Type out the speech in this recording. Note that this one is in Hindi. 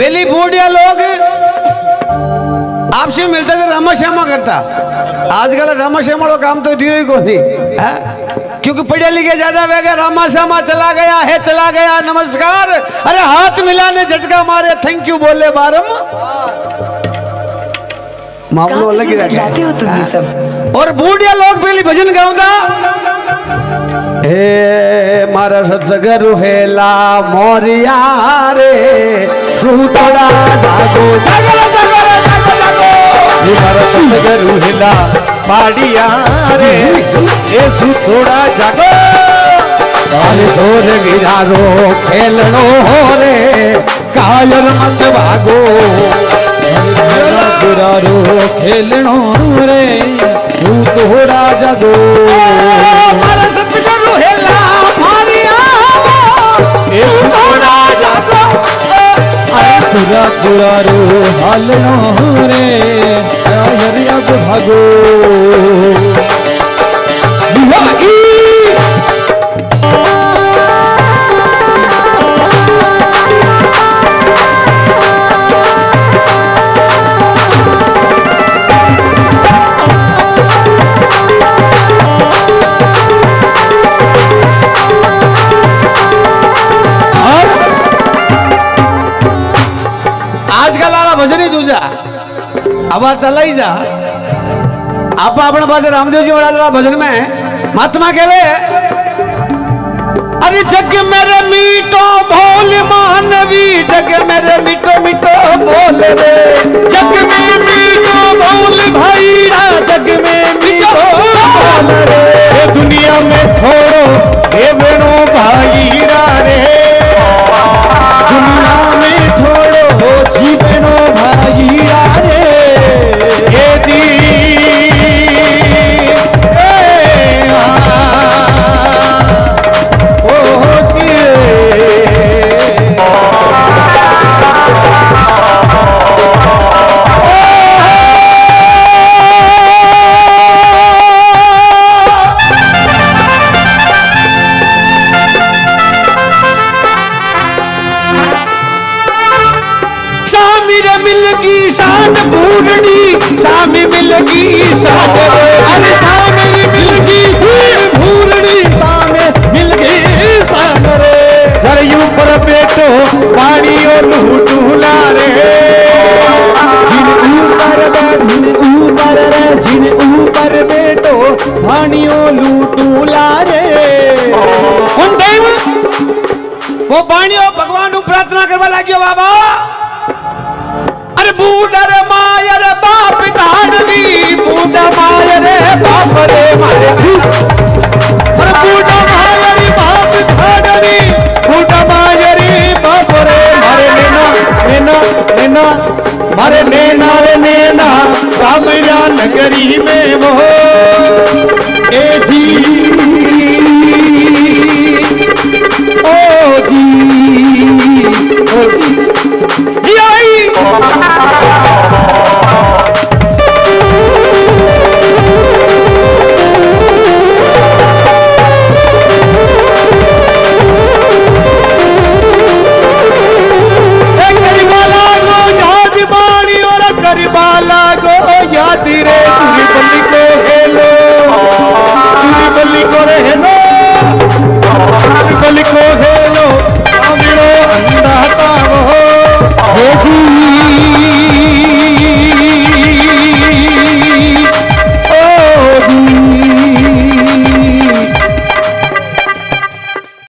बेली बूढ़िया लोग आपसे मिलता थे रामा श्यामा करता। आजकल रामा श्यामा वाला काम तो दियो ही को नहीं है? क्योंकि पढ़े लिखे ज़्यादा वेगा रामा श्यामा चला गया है चला गया नमस्कार। अरे हाथ मिलाने झटका मारे थैंक यू बोले बारम। मामलो अलग ही। लाते हो तुम ये सब? और बूढ़िया लोग पहली भजन गाउँदा हे मारा सत्सगरु हेला मोरिया रे। सुतोड़ा जागो जागो जागो रे काले सोर गिरारो खेलनो रे, कायर मंद भागो। खेलनो रे तू थोड़ा जागो। अरे सुरा गुरारो हालनो रे आवाज़ चलाई जा। आप अपने पास रामदेव जी महाराज भजन में महात्मा कहवे, अरे जग मेरे मीठो भोल मानवी, जग मेरे मीठो मीठो बोल रे। जग में शान पूरनी शामी मिलगी शान अरे शामी मिलगी पूरनी शामे मिलगी शान रे। धरयू पर बेटो पानियो लूटूला रे जिन ऊपर जिन ऊपर रे, जिन ऊपर बेटो पानियो लूटूला रे उन टाइम वो बाणियो भगवान नु प्रार्थना करवा लाग्यो बाबा मारे नैना रे नैना राम नगरी में वो